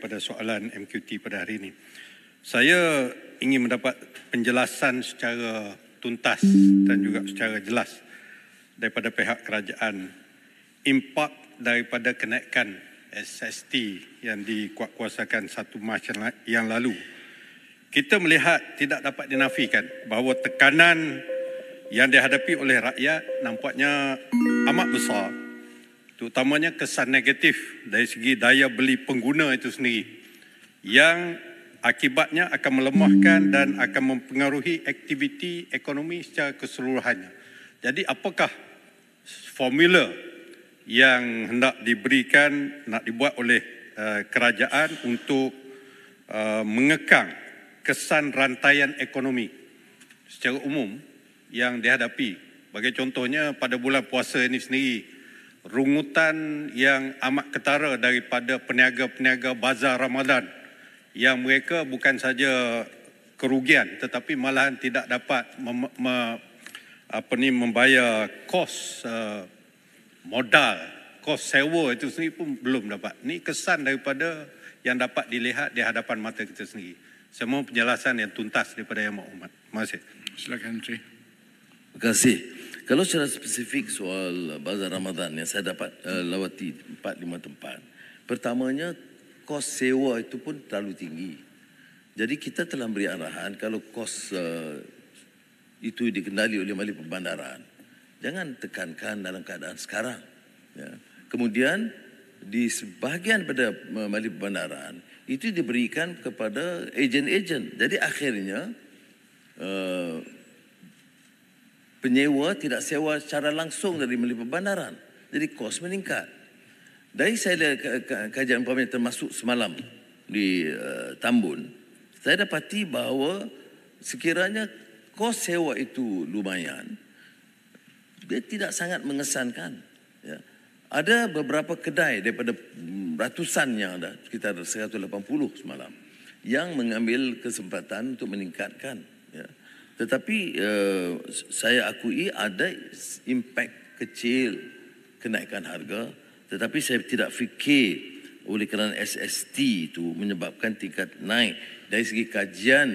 pada soalan MQT pada hari ini. Saya ingin mendapat penjelasan secara tuntas dan juga secara jelas daripada pihak kerajaan impak daripada kenaikan SST yang dikuatkuasakan satu Mac yang lalu. Kita melihat tidak dapat dinafikan bahawa tekanan yang dihadapi oleh rakyat nampaknya amat besar terutamanya kesan negatif dari segi daya beli pengguna itu sendiri yang akibatnya akan melemahkan dan akan mempengaruhi aktiviti ekonomi secara keseluruhannya. Jadi apakah formula yang hendak diberikan, nak dibuat oleh uh, kerajaan untuk uh, mengekang kesan rantaian ekonomi secara umum yang dihadapi. Bagi contohnya pada bulan puasa ini sendiri, rungutan yang amat ketara daripada peniaga-peniaga bazar Ramadan. Yang mereka bukan saja kerugian tetapi malahan tidak dapat mem- me- apa ni membayar kos uh, modal kos sewa itu sendiri pun belum dapat. Ni kesan daripada yang dapat dilihat di hadapan mata kita sendiri. Semua penjelasan yang tuntas daripada yang maklumat terima kasih. Silakan Menteri. Terima kasih. Kalau secara spesifik soal bazar Ramadan yang saya dapat uh, lawati 4-5 tempat. Pertamanya, kos sewa itu pun terlalu tinggi. Jadi kita telah beri arahan kalau kos uh, itu dikendali oleh Mali Perbandaran, jangan tekankan dalam keadaan sekarang. Ya. Kemudian, di sebahagian pada uh, Mali Perbandaran, itu diberikan kepada ejen-ejen. Jadi akhirnya, uh, penyewa tidak sewa secara langsung dari Meli Perbandaran. Jadi kos meningkat. Dari saya kajian umpamanya termasuk semalam di uh, Tambun, saya dapati bahawa sekiranya kos sewa itu lumayan, dia tidak sangat mengesankan. Ya. Ada beberapa kedai daripada mm, ratusan yang ada, sekitar 180 semalam, yang mengambil kesempatan untuk meningkatkan. Tetapi uh, saya akui ada impak kecil kenaikan harga, tetapi saya tidak fikir oleh kerana SST itu menyebabkan tingkat naik. Dari segi kajian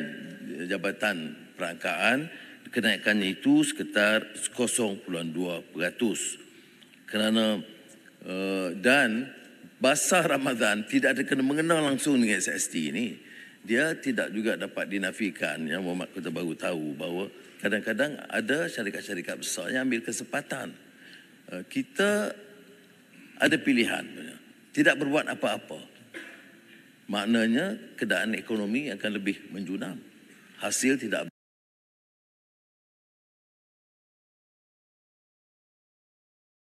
eh, Jabatan Perangkaan kenaikannya itu sekitar 0.2%. Kerana uh, dan basah Ramadan tidak ada kena mengenal langsung dengan SST ini dia tidak juga dapat dinafikan yang Muhammad Kota Baru tahu bahawa kadang-kadang ada syarikat-syarikat besar yang ambil kesempatan. Uh, Kita ada pilihan. Tidak berbuat apa-apa. Maknanya keadaan ekonomi akan lebih menjunam. Hasil tidak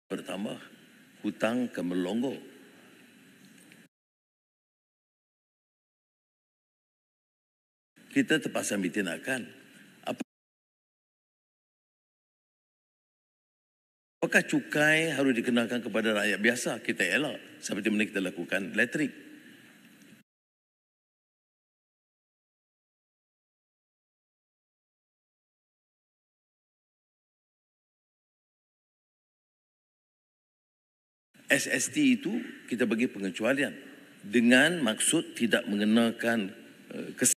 bertambah. Hutang akan melonggok. Kita terpaksa ambil tindakan. Apa- Apakah cukai harus dikenakan kepada rakyat biasa? Kita elak. Seperti mana kita lakukan elektrik. SST itu kita bagi pengecualian dengan maksud tidak mengenakan uh, kes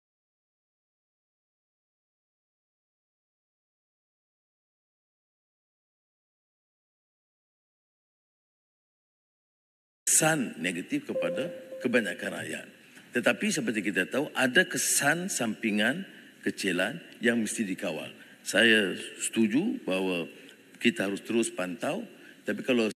kesan negatif kepada kebanyakan rakyat. Tetapi seperti kita tahu ada kesan sampingan kecilan yang mesti dikawal. Saya setuju bahawa kita harus terus pantau tapi kalau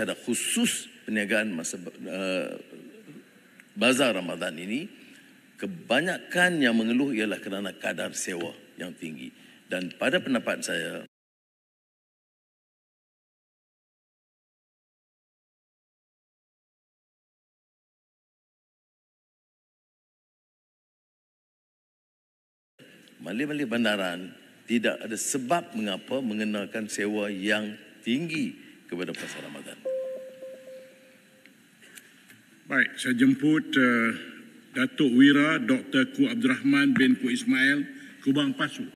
secara khusus perniagaan masa uh, bazar Ramadan ini kebanyakan yang mengeluh ialah kerana kadar sewa yang tinggi dan pada pendapat saya malih-malih bandaran tidak ada sebab mengapa mengenakan sewa yang tinggi kepada pasar Ramadan. Baik, saya jemput uh, Datuk Wira Dr. Ku Abdul Rahman bin Ku Ismail Kubang Pasu.